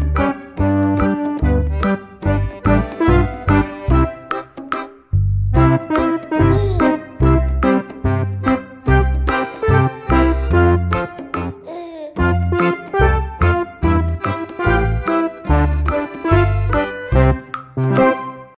Bye.